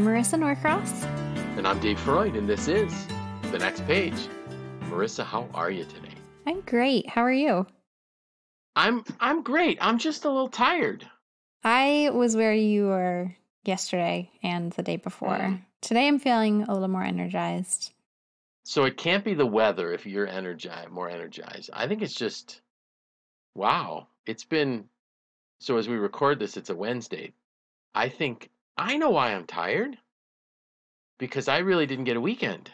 I'm Marisa Norcross. And I'm Dave Freund, and this is The Next Page. Marisa, how are you today? I'm great. How are you? I'm I'm great. I'm just a little tired. I was where you were yesterday and the day before. Mm. Today I'm feeling a little more energized. So it can't be the weather if you're energized, more energized. I think it's just wow. It's been so as we record this, it's a Wednesday. I think I know why I'm tired. Because I really didn't get a weekend.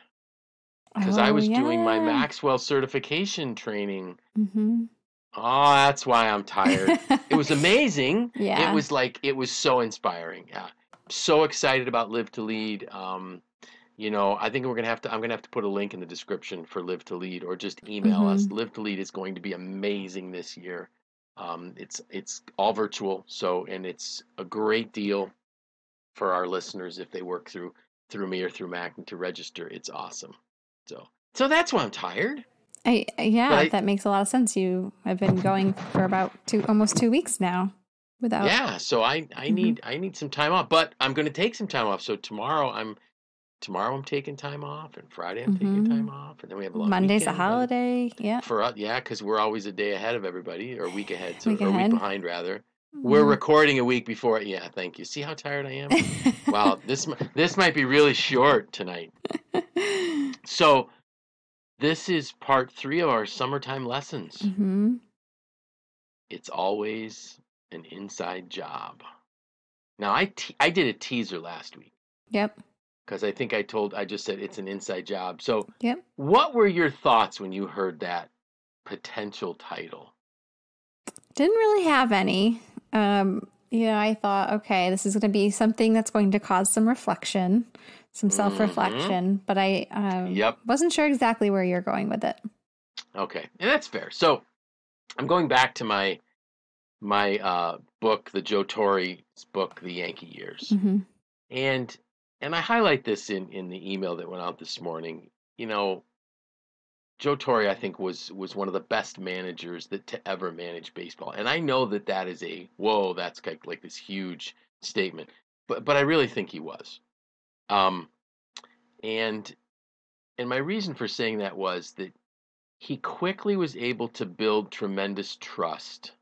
Because I Oh, was doing my. Maxwell certification training. Mm-hmm. Oh, that's why I'm tired. it was amazing. Yeah. It was like it was so inspiring. Yeah. So excited about Live to Lead. Um, you know, I think we're gonna have to I'm gonna have to put a link in the description for Live to Lead or just email Mm-hmm. us. Live to Lead is going to be amazing this year. Um, it's it's all virtual, so and it's a great deal for our listeners if they work through through me or through MACNY to register. It's awesome. So so that's why I'm tired. I, yeah, I- that makes a lot of sense. You have been going for about two, almost two weeks now without. Yeah, so I I Mhm. need I need some time off, but I'm going to take some time off. So tomorrow I'm tomorrow I'm taking time off, and Friday I'm taking Mhm. time off, and then we have a long Monday's a weekend, and holiday. Yeah. For us, yeah, because we're always a day ahead of everybody, or a week ahead, so Week or a ahead. week behind rather. We're Mhm. recording a week before. Yeah, thank you. See how tired I am? wow, this this might be really short tonight. So this is part three of our summertime lessons. hmm it's always an inside job. Now I te- I did a teaser last week Yep. because I think I told I just said it's an inside job. So Yep. what were your thoughts when you heard that potential title? Didn't really have any. Um, you know, I thought, okay, this is going to be something that's going to cause some reflection, some self reflection, but I um, Yep. wasn't sure exactly where you're going with it. Okay, and that's fair. So I'm going back to my my uh, book, the Joe Torre's book, The Yankee Years. hmm and and I highlight this in in the email that went out this morning. You know, Joe Torre, I think, was was one of the best managers that to ever manage baseball, and I know that that is a whoa, that's like like this huge statement, but but I really think he was. Um, and and my reason for saying that was that he quickly was able to build tremendous trust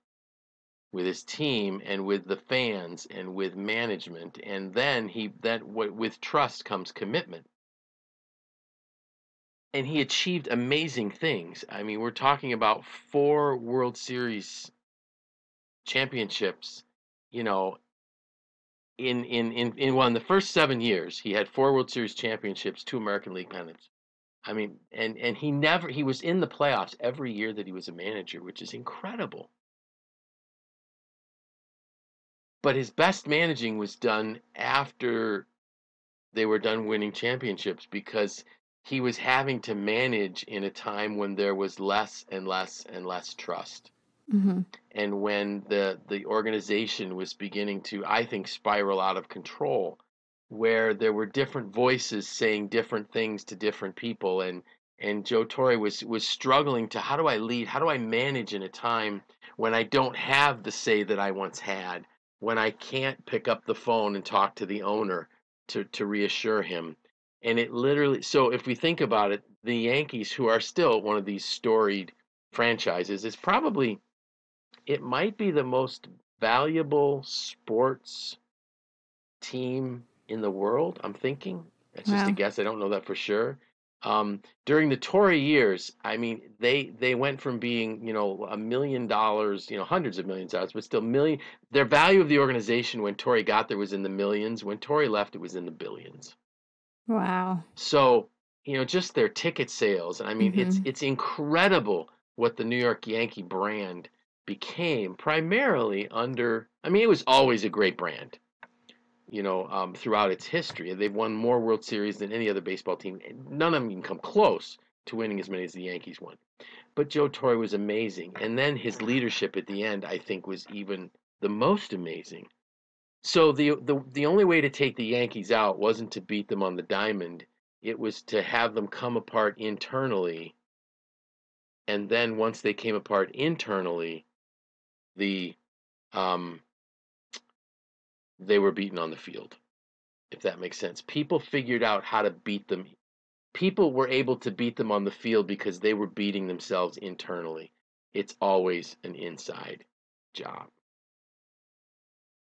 with his team and with the fans and with management and then he that with trust comes commitment and he achieved amazing things. I mean we're talking about four world series championships you know in in in in one the first 7 years he had four world series championships two american league pennants. I mean and and he never he was in the playoffs every year that he was a manager which is incredible. But his best managing was done after they were done winning championships because he was having to manage in a time when there was less and less and less trust. Hmm and when the the organization was beginning to i think spiral out of control where there were different voices saying different things to different people. And and Joe Torre was was struggling to how do I lead? How do I manage in a time when I don't have the say that I once had when I can't pick up the phone and talk to the owner to to reassure him and it literally so if we think about it the Yankees who are still one of these storied franchises is probably it might be the most valuable sports team in the world. I'm thinking. That's just a guess. I don't know that for sure. Um, during the Torre years, I mean, they they went from being you know a million dollars, you know, hundreds of millions of dollars, but still million. Their value of the organization when Torre got there was in the millions. When Torre left, it was in the billions. Wow. So, you know, just their ticket sales. I mean, it's it's incredible what the New York Yankee brand became primarily under I mean, it was always a great brand. You know, um, throughout its history, they've won more World Series than any other baseball team. None of them even come close to winning as many as the Yankees won. But Joe Torre was amazing, and then his leadership at the end, I think, was even the most amazing. So the the the only way to take the Yankees out wasn't to beat them on the diamond. It was to have them come apart internally. And then once they came apart internally, the um they were beaten on the field. if that makes sense. People figured out how to beat them. People were able to beat them on the field because they were beating themselves internally. It's always an inside job.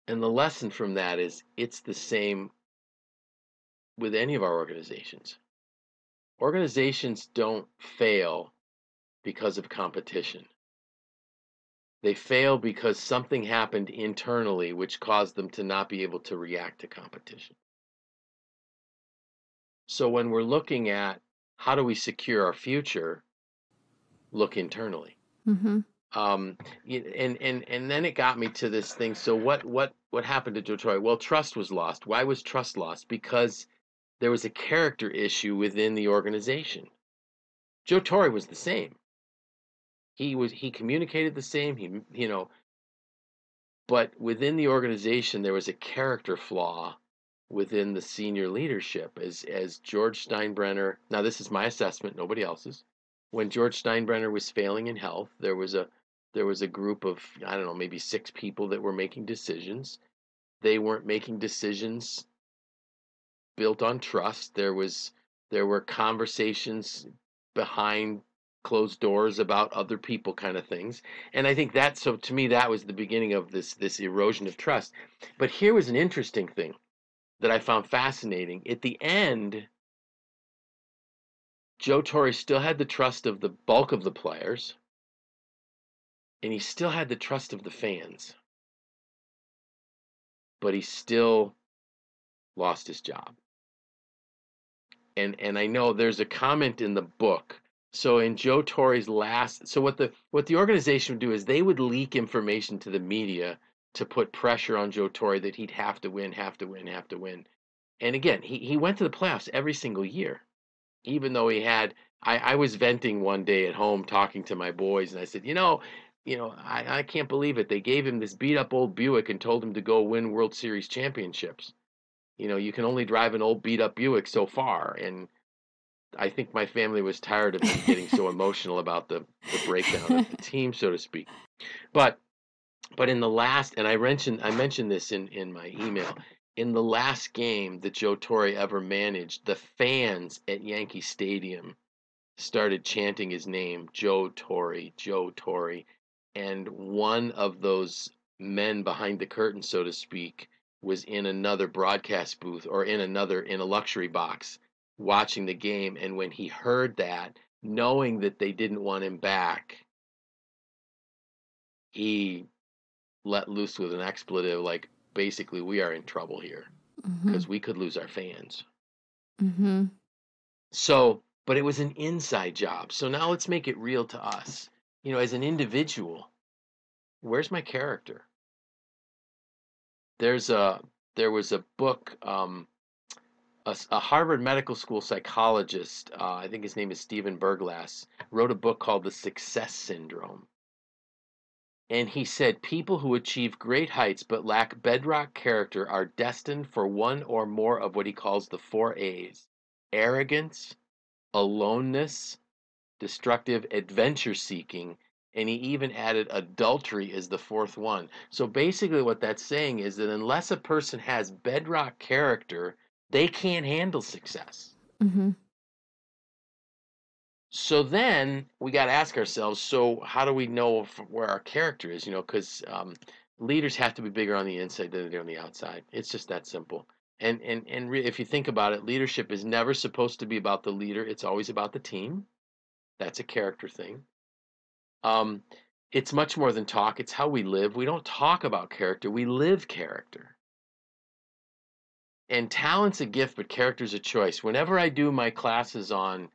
And the lesson from that is it's the same with any of our organizations. Organizations don't fail because of competition. They fail because something happened internally which caused them to not be able to react to competition. So when we're looking at how do we secure our future, look internally. Mm-hmm. Um, and and and then it got me to this thing. So what what what happened to Joe Torre? Well, trust was lost. Why was trust lost? Because there was a character issue within the organization. Joe Torre was the same. He was he communicated the same. He you know, but within the organization there was a character flaw within the senior leadership as as George Steinbrenner. Now this is my assessment, nobody else's. When George Steinbrenner was failing in health, there was a there was a group of I don't know, maybe six people that were making decisions. They weren't making decisions built on trust. There was there were conversations behind closed doors about other people kind of things. And I think that so to me that was the beginning of this this erosion of trust. But here was an interesting thing that I found fascinating. At the end, Joe Torre still had the trust of the bulk of the players, and he still had the trust of the fans. But he still lost his job. And and I know there's a comment in the book. So in Joe Torre's last so what the what the organization would do is they would leak information to the media to put pressure on Joe Torre that he'd have to win, have to win, have to win. And again, he, he went to the playoffs every single year. Even though he had I, I was venting one day at home talking to my boys and I said, you know, you know, I, I can't believe it. They gave him this beat up old Buick and told him to go win World Series championships. You know, you can only drive an old beat up Buick so far. And I think my family was tired of me getting so emotional about the, the breakdown of the team, so to speak. But but in the last and I mentioned I mentioned this in, in my email. In the last game that Joe Torre ever managed, the fans at Yankee Stadium started chanting his name, Joe Torre, Joe Torre. And one of those men behind the curtain, so to speak, was in another broadcast booth or in another in a luxury box watching the game. And when he heard that knowing that they didn't want him back he let loose with an expletive like basically we are in trouble here because mm-hmm. we could lose our fans mm-hmm. so but it was an inside job so now let's make it real to us you know, as an individual, where's my character? There's a there was a book, um, a, a, Harvard Medical School psychologist, uh, I think his name is Steven Berglas, wrote a book called The Success Syndrome. And he said people who achieve great heights but lack bedrock character are destined for one or more of what he calls the four A's arrogance, aloneness, destructive adventure seeking, and he even added adultery as the fourth one. So basically, what that's saying is that unless a person has bedrock character, they can't handle success. Mm-hmm. So then we got to ask ourselves: so how do we know where our character is? You know, because um, leaders have to be bigger on the inside than they do on the outside. It's just that simple. And and and re- if you think about it, leadership is never supposed to be about the leader. It's always about the team. That's a character thing. Um, it's much more than talk, it's how we live. We don't talk about character, we live character. And talent's a gift, but character's a choice. Whenever I do my classes on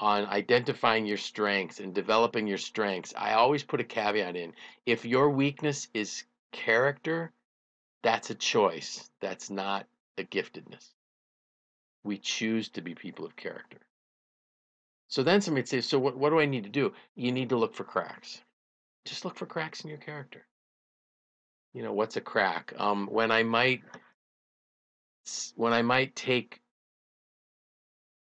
on identifying your strengths and developing your strengths, I always put a caveat in. If your weakness is character, that's a choice. That's not a giftedness. We choose to be people of character. So then somebody say, so what, what do I need to do? You need to look for cracks. Just look for cracks in your character. You know, what's a crack? Um, when I might when I might take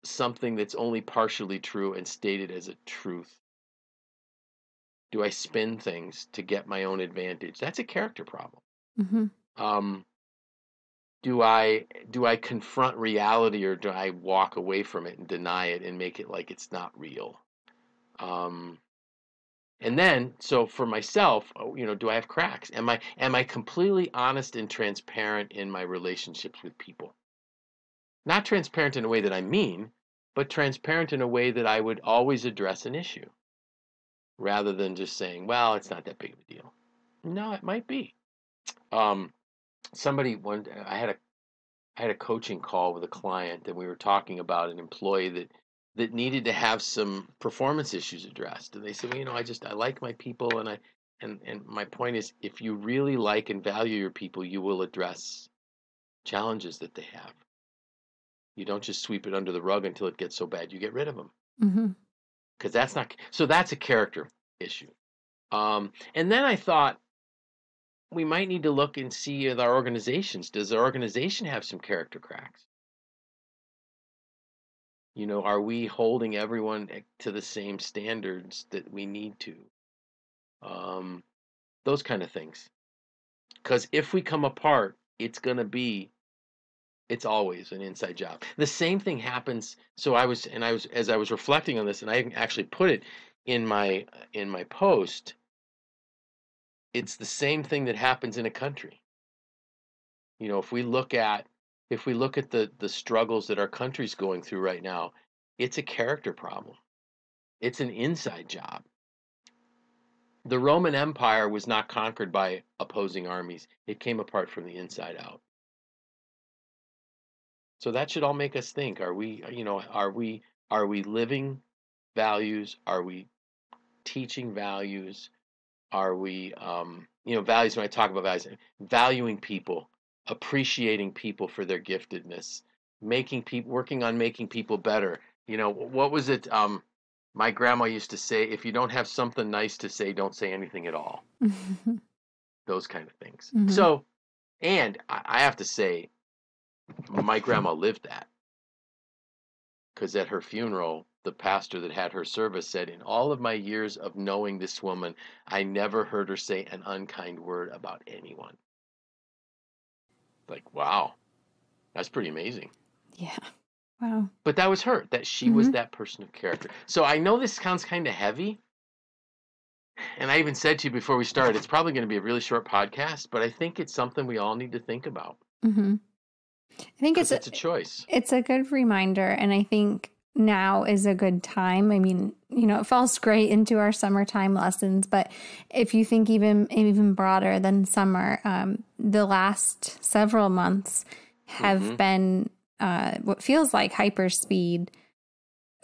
something that's only partially true and stated as a truth. Do I spin things to get my own advantage? That's a character problem. Mm-hmm. Um, do I do I confront reality or do I walk away from it and deny it and make it like it's not real? Um, and then, so for myself, oh, you know, do I have cracks? Am I am I completely honest and transparent in my relationships with people? Not transparent in a way that I mean, but transparent in a way that I would always address an issue rather than just saying, well, it's not that big of a deal. No, it might be. Um, somebody one I had a I had a coaching call with a client and we were talking about an employee that that needed to have some performance issues addressed. And they said, well, you know, I just I like my people and I and and my point is if you really like and value your people, you will address challenges that they have. You don't just sweep it under the rug until it gets so bad you get rid of them. Mm-hmm. Because that's not so that's a character issue. Um, and then I thought we might need to look and see at our organizations. Does our organization have some character cracks? You know, are we holding everyone to the same standards that we need to? Um, those kind of things. Because if we come apart, it's going to be, it's always an inside job. The same thing happens. So I was, and I was, as I was reflecting on this, and I actually put it in my uh, in my post. It's the same thing that happens in a country. You know, if we look at if we look at the the struggles that our country's going through right now, it's a character problem. It's an inside job. The Roman Empire was not conquered by opposing armies. It came apart from the inside out. So that should all make us think, are we, you know, are we are we living values? Are we teaching values? Are we um, you know, values when I talk about values, valuing people, appreciating people for their giftedness, making people working on making people better. You know, what was it? Um, my grandma used to say, if you don't have something nice to say, don't say anything at all. Those kind of things. Mm-hmm. So, and I, I have to say, my grandma lived that. Because at her funeral, the pastor that had her service said, In all of my years of knowing this woman, I never heard her say an unkind word about anyone. Like, wow, that's pretty amazing. Yeah. Wow. But that was her, that she mm-hmm. was that person of character. So I know this sounds kind of heavy. And I even said to you before we started, it's probably going to be a really short podcast, but I think it's something we all need to think about. Mm-hmm. I think it's a, it's a choice. It's a good reminder. And I think now is a good time. I mean, you know, it falls great into our summertime lessons, but if you think even even broader than summer, um, the last several months have mm-hmm. been uh, what feels like hyperspeed.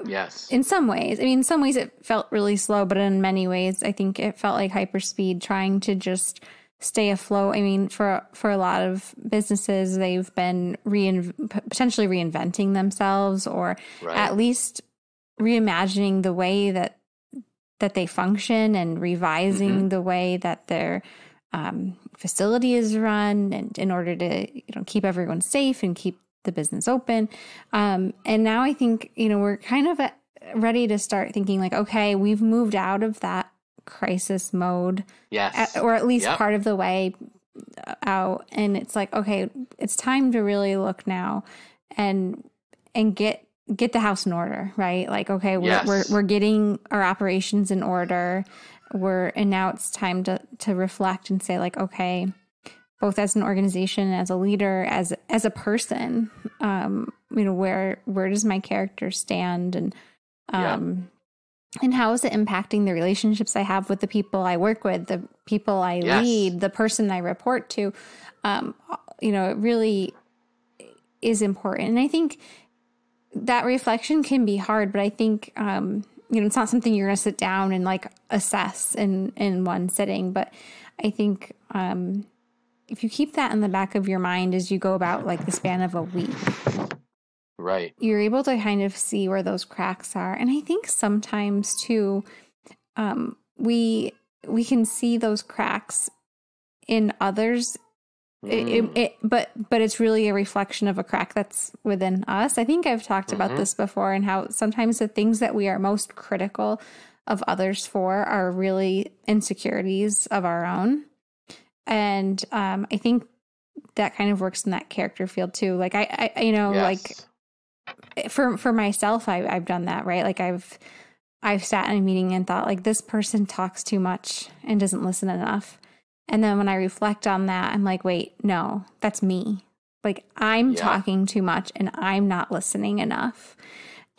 Yes. In some ways, I mean, in some ways it felt really slow, but in many ways, I think it felt like hyperspeed, trying to just stay afloat. I mean, for for a lot of businesses, they've been rein, potentially reinventing themselves, or right. at least reimagining the way that that they function and revising mm-hmm. the way that their um, facility is run, and in order to you know keep everyone safe and keep the business open. Um, and now I think you know we're kind of ready to start thinking like, okay, we've moved out of that crisis mode. Yes. At, or at least yep. part of the way out. And it's like, okay, it's time to really look now and and get get the house in order, right? Like, okay, we're yes. we're, we're getting our operations in order. We're and now it's time to to reflect and say, like, okay, both as an organization, as a leader, as as a person, um, you know, where where does my character stand and um and how is it impacting the relationships I have with the people I work with, the people I yes. lead, the person I report to? Um, you know, it really is important. And I think that reflection can be hard, but I think, um, you know, it's not something you're going to sit down and like assess in, in one sitting. But I think um, if you keep that in the back of your mind as you go about like the span of a week, Right. You're able to kind of see where those cracks are. And I think sometimes too, um, we we can see those cracks in others. Mm. It, it, mm. it, but but it's really a reflection of a crack that's within us. I think I've talked mm-hmm. about this before and how sometimes the things that we are most critical of others for are really insecurities of our own. And um, I think that kind of works in that character field too. Like I, I you know, yes. like for for myself, I, I've done that right. Like I've I've sat in a meeting and thought like this person talks too much and doesn't listen enough. And then when I reflect on that, I'm like, wait, no, that's me. Like I'm yeah. talking too much and I'm not listening enough.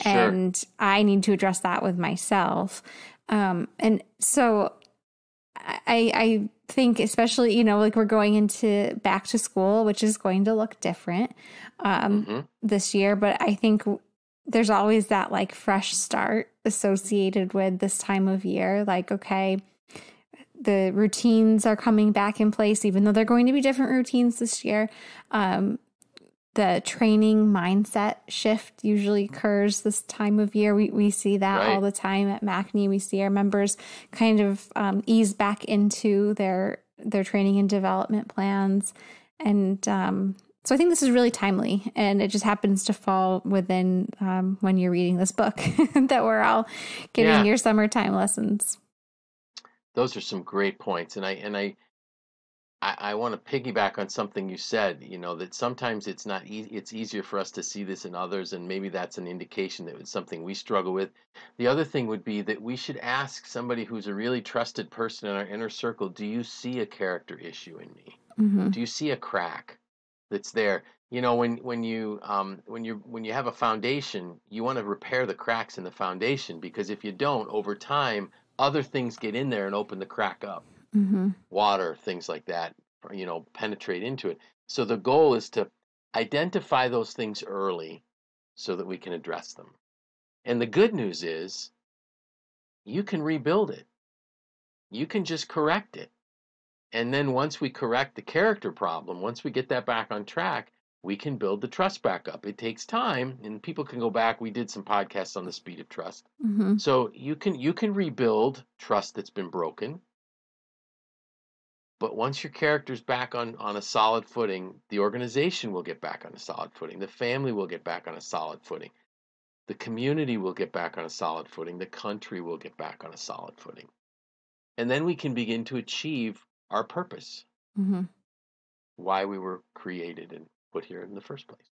Sure. And I need to address that with myself. Um, and so I, I think, especially, you know, like we're going into back to school, which is going to look different um, mm-hmm. this year. But I think there's always that like fresh start associated with this time of year. Like, okay, the routines are coming back in place, even though they're going to be different routines this year. Um, the training mindset shift usually occurs this time of year. We, we see that right. all the time at MACNY. We see our members kind of um, ease back into their their training and development plans, and um, so I think this is really timely, and it just happens to fall within um, when you're reading this book that we're all getting yeah. your summertime lessons. Those are some great points, and I and I I, I want to piggyback on something you said. You know that sometimes it's not easy. It's easier for us to see this in others, and maybe that's an indication that it's something we struggle with. The other thing would be that we should ask somebody who's a really trusted person in our inner circle: Do you see a character issue in me? Mm-hmm. Do you see a crack? that's there. You know, when when you um, when you when you have a foundation, you want to repair the cracks in the foundation because if you don't, over time, other things get in there and open the crack up. Mm-hmm. Water, things like that, you know, penetrate into it. So the goal is to identify those things early so that we can address them. And the good news is you can rebuild it. You can just correct it. And then once we correct the character problem, once we get that back on track, we can build the trust back up. It takes time, and people can go back. We did some podcasts on the speed of trust, mm-hmm. so you can you can rebuild trust that's been broken. But once your character's back on on a solid footing, the organization will get back on a solid footing. The family will get back on a solid footing. The community will get back on a solid footing. The country will get back on a solid footing. And then we can begin to achieve our purpose, mm-hmm. why we were created and put here in the first place.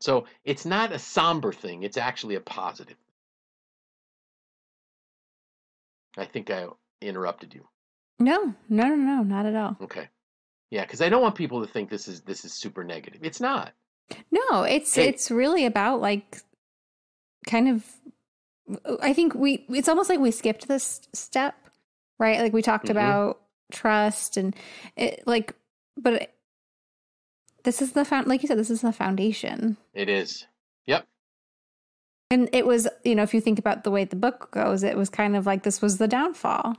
So it's not a somber thing, it's actually a positive. I think I interrupted you. No, no, no, no, not at all. Okay. Yeah, because I don't want people to think this is this is super negative. It's not. No, it's hey. it's really about like kind of I think we it's almost like we skipped this step, right? Like we talked mm-hmm. about trust and it like but it, this is the found like you said this is the foundation it is yep and it was you know if you think about the way the book goes it was kind of like this was the downfall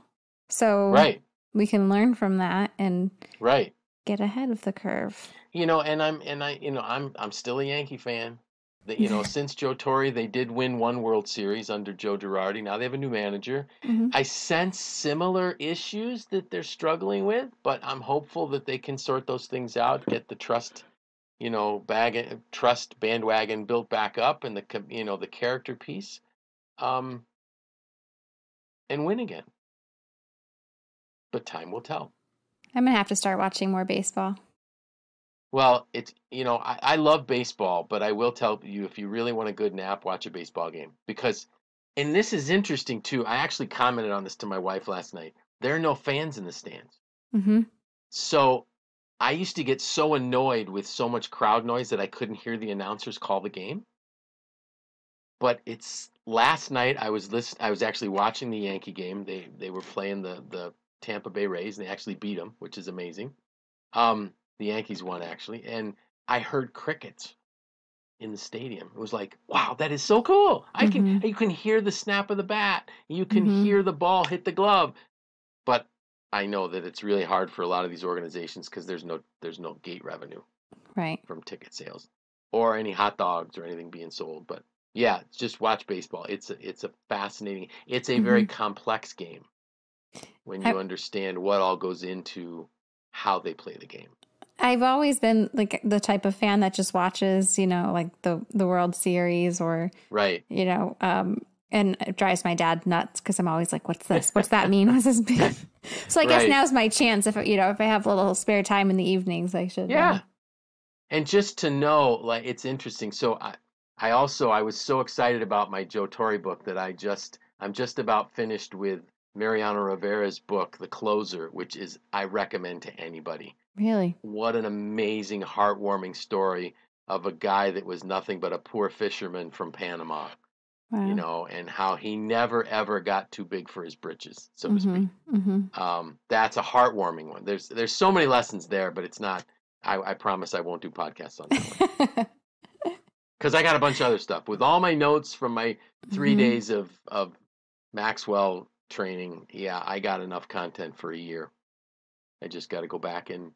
so right we can learn from that and right get ahead of the curve you know and i'm and i you know i'm i'm still a yankee fan that you know since Joe Torre, they did win one World Series under Joe Girardi. Now they have a new manager. Mm-hmm. I sense similar issues that they're struggling with, but I'm hopeful that they can sort those things out, get the trust, you know, bag trust bandwagon built back up, and the you know the character piece, um, and win again. But time will tell. I'm gonna have to start watching more baseball. Well, it's you know I, I love baseball, but I will tell you if you really want a good nap, watch a baseball game because, and this is interesting too. I actually commented on this to my wife last night. There are no fans in the stands, mm-hmm. so I used to get so annoyed with so much crowd noise that I couldn't hear the announcers call the game. But it's last night I was list I was actually watching the Yankee game. They they were playing the the Tampa Bay Rays and they actually beat them, which is amazing. Um, the Yankees won actually, and I heard crickets in the stadium. It was like, wow, that is so cool. I mm-hmm. can you can hear the snap of the bat. You can mm-hmm. hear the ball hit the glove. But I know that it's really hard for a lot of these organizations because there's no there's no gate revenue. Right. From ticket sales or any hot dogs or anything being sold, but yeah, just watch baseball. It's a, it's a fascinating. It's a mm-hmm. very complex game when you I, understand what all goes into how they play the game. I've always been like the type of fan that just watches, you know, like the the World Series or right, you know, um, and it drives my dad nuts because I'm always like, "What's this? What's that mean? What's this mean?" so I guess right. now's my chance. If you know, if I have a little spare time in the evenings, I should. Yeah, uh, and just to know, like, it's interesting. So I, I also I was so excited about my Joe Torre book that I just I'm just about finished with Mariano Rivera's book, The Closer, which is I recommend to anybody. Really? What an amazing, heartwarming story of a guy that was nothing but a poor fisherman from Panama. Wow. You know, and how he never ever got too big for his britches, so mm-hmm, speak. Mm-hmm. Um, that's a heartwarming one. There's there's so many lessons there, but it's not. I, I promise I won't do podcasts on that one. because I got a bunch of other stuff with all my notes from my 3 mm-hmm. days of of Maxwell training. Yeah, I got enough content for a year. I just got to go back and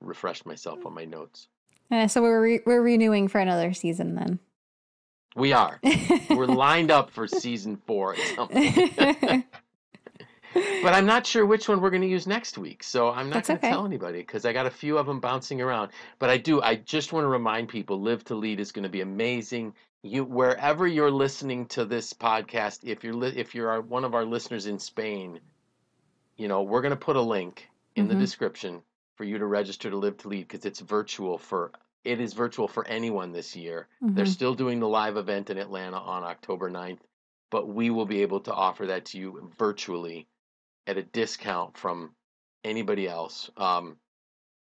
refresh myself on my notes. Uh, so we're re- we're renewing for another season then. We are. we're lined up for season four but I'm not sure which one we're going to use next week. So I'm not going to okay. tell anybody because I got a few of them bouncing around. But I do. I just want to remind people: Live to Lead is going to be amazing. You wherever you're listening to this podcast, if you're li- if you're one of our listeners in Spain, you know we're going to put a link in mm-hmm. the description for you to register to Live to Lead because it's virtual for it is virtual for anyone this year. Mm-hmm. They're still doing the live event in Atlanta on October 9th, but we will be able to offer that to you virtually at a discount from anybody else. Um,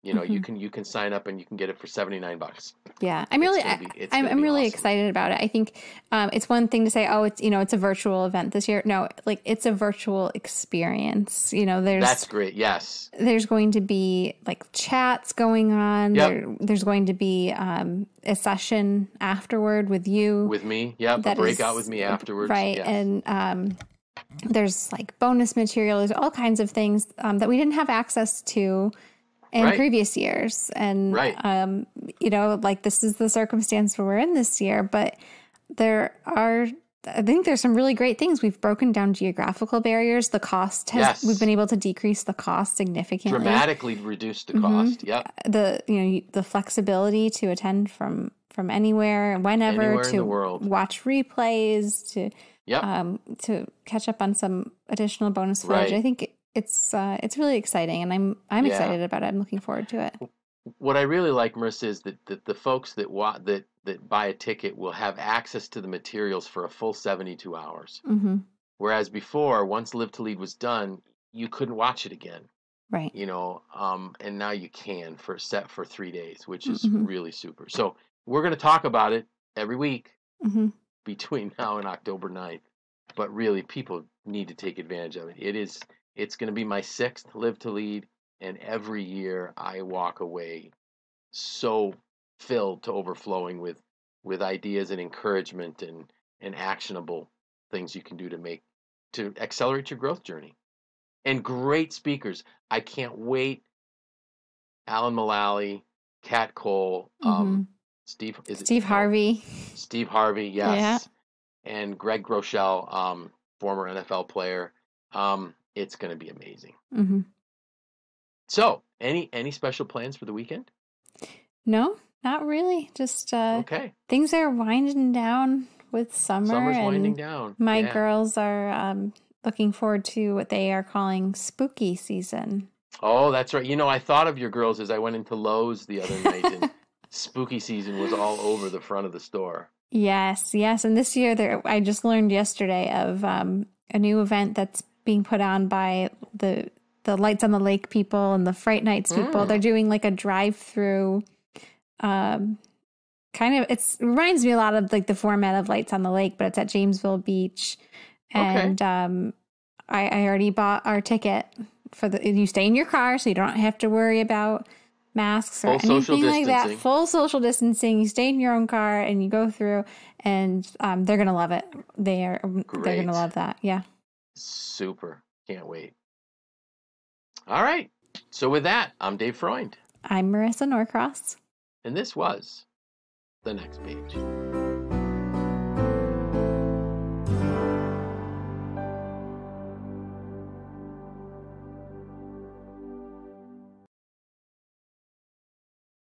you know, mm-hmm. you can you can sign up and you can get it for seventy nine bucks. Yeah, I'm really be, I'm, I'm really awesome. excited about it. I think um, it's one thing to say, oh, it's you know, it's a virtual event this year. No, like it's a virtual experience. You know, there's that's great. Yes, there's going to be like chats going on. Yep. There, there's going to be um, a session afterward with you, with me. Yeah, breakout with me afterwards. Right, yes. and um, there's like bonus material. There's all kinds of things um, that we didn't have access to in right. previous years. And, right. um, you know, like this is the circumstance where we're in this year, but there are, I think there's some really great things. We've broken down geographical barriers. The cost has, yes. we've been able to decrease the cost significantly. Dramatically reduce the mm-hmm. cost. Yep. The, you know, the flexibility to attend from, from anywhere, whenever, anywhere to watch replays, to, yep. um, to catch up on some additional bonus footage. Right. I think it's uh, it's really exciting, and I'm I'm yeah. excited about it. I'm looking forward to it. What I really like, Marisa, is that, that the folks that wa- that that buy a ticket will have access to the materials for a full 72 hours. Mm-hmm. Whereas before, once Live to Lead was done, you couldn't watch it again. Right. You know, um, and now you can for set for three days, which is mm-hmm. really super. So we're going to talk about it every week mm-hmm. between now and October 9th. But really, people need to take advantage of it. It is it's going to be my sixth Live to Lead, and every year I walk away so filled to overflowing with with ideas and encouragement and and actionable things you can do to make to accelerate your growth journey. And great speakers. I can't wait. Alan Mulally, Kat Cole, um, mm-hmm. um, Steve is Steve Harvey. Steve Harvey, yes. Yeah. And Craig Groeschel, um, former NFL player. Um, it's going to be amazing. Mm-hmm. So, any any special plans for the weekend? No, not really. Just uh, okay. Things are winding down with summer. Summer's winding down. My yeah. girls are um, looking forward to what they are calling spooky season. Oh, that's right. You know, I thought of your girls as I went into Lowe's the other night, and spooky season was all over the front of the store. Yes, yes. And this year, there, I just learned yesterday of um, a new event that's being put on by the the Lights on the Lake people and the Fright Nights people. Mm. They're doing like a drive through um kind of it's it reminds me a lot of like the format of Lights on the Lake, but it's at Jamesville Beach. And okay. um I, I already bought our ticket for the you stay in your car so you don't have to worry about masks or Full anything like that. Full social distancing. You stay in your own car and you go through and um, they're gonna love it. They are Great. they're gonna love that. Yeah. Super. Can't wait. All right. So, with that, I'm Dave Freund. I'm Marisa Norcross. And this was The Next Page.